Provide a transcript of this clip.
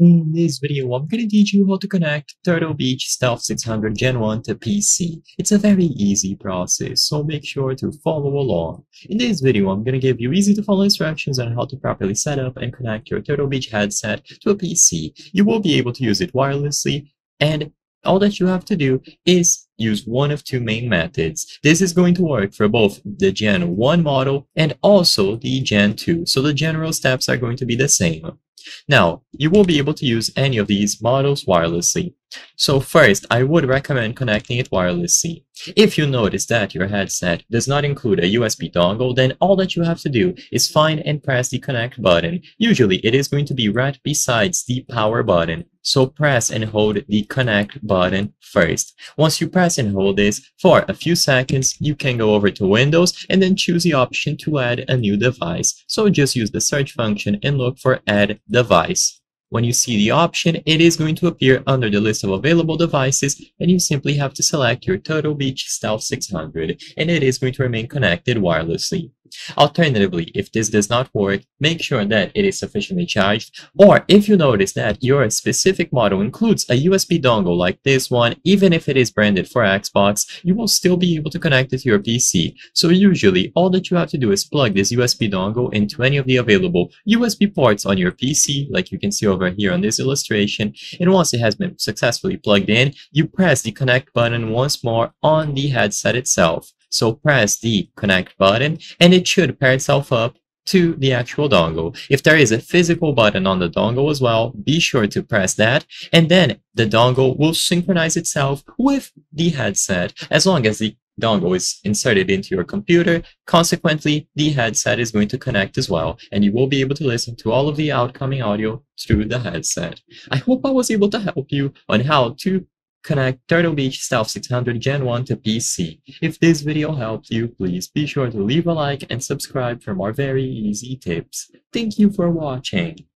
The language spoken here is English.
In this video, I'm going to teach you how to connect Turtle Beach Stealth 600 Gen 1 to PC. It's a very easy process, so make sure to follow along. In this video, I'm going to give you easy to follow instructions on how to properly set up and connect your Turtle Beach headset to a PC. You will be able to use it wirelessly, and all that you have to do is use one of two main methods. This is going to work for both the Gen 1 model and also the Gen 2, so the general steps are going to be the same. Now, you will be able to use any of these models wirelessly. So first, I would recommend connecting it wirelessly. If you notice that your headset does not include a USB dongle, then all that you have to do is find and press the connect button. Usually, it is going to be right besides the power button. So press and hold the connect button first. Once you press and hold this for a few seconds, you can go over to Windows and then choose the option to add a new device. So just use the search function and look for add device. When you see the option, it is going to appear under the list of available devices, and you simply have to select your Turtle Beach Stealth 600, and it is going to remain connected wirelessly. Alternatively, if this does not work, make sure that it is sufficiently charged, or if you notice that your specific model includes a USB dongle like this one, even if it is branded for Xbox, you will still be able to connect it to your PC. So usually, all that you have to do is plug this USB dongle into any of the available USB ports on your PC, like you can see over here on this illustration, and once it has been successfully plugged in, you press the connect button once more on the headset itself. So press the connect button and it should pair itself up to the actual dongle. If there is a physical button on the dongle as well, be sure to press that and then the dongle will synchronize itself with the headset as long as the dongle is inserted into your computer. Consequently, the headset is going to connect as well, and you will be able to listen to all of the outcoming audio through the headset. I hope I was able to help you on how to Connect Turtle Beach Stealth 600 Gen 1 to PC. If this video helped you, please be sure to leave a like and subscribe for more very easy tips. Thank you for watching.